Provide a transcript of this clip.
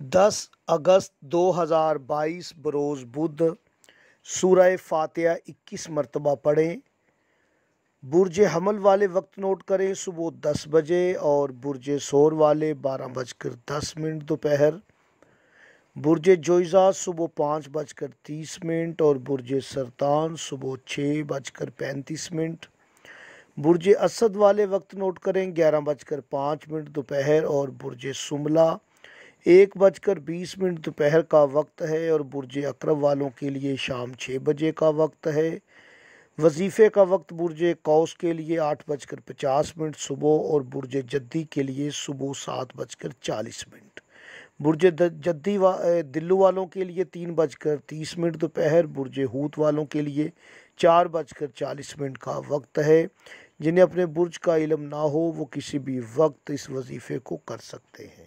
दस अगस्त 2022 बरोज़ बुध सूरह फातिहा इक्कीस मरतबा पढ़ें। बुरज हमल वाले वक्त नोट करें, सुबह दस बजे और बुरज शोर वाले बारह बजकर दस मिनट दोपहर। बुरज जोइज़ा सुबह पाँच बजकर तीस मिनट और बुरज सरतान सुबह छः बजकर पैंतीस मिनट। बुरज असद वाले वक्त नोट करें। ग्यारह बजकर पाँच मिनट दोपहर और बुरज सुमला। एक बजकर बीस मिनट दोपहर का वक्त है और बुरज अकरब वालों के लिए शाम छः बजे का वक्त है। वजीफ़े का वक्त बुरज कौस के लिए आठ बजकर पचास मिनट, सुबह और बुरज जद्दी के लिए सुबह सात बजकर चालीस मिनट। बुरज जद्दी वा दिल्लू वालों के लिए तीन बजकर तीस मिनट दोपहर, बुरज हूत वालों के लिए चार बजकर चालीस मिनट का वक्त है। जिन्हें अपने बुर्ज का इलम ना हो, वो किसी भी वक्त इस वजीफ़े को कर सकते हैं।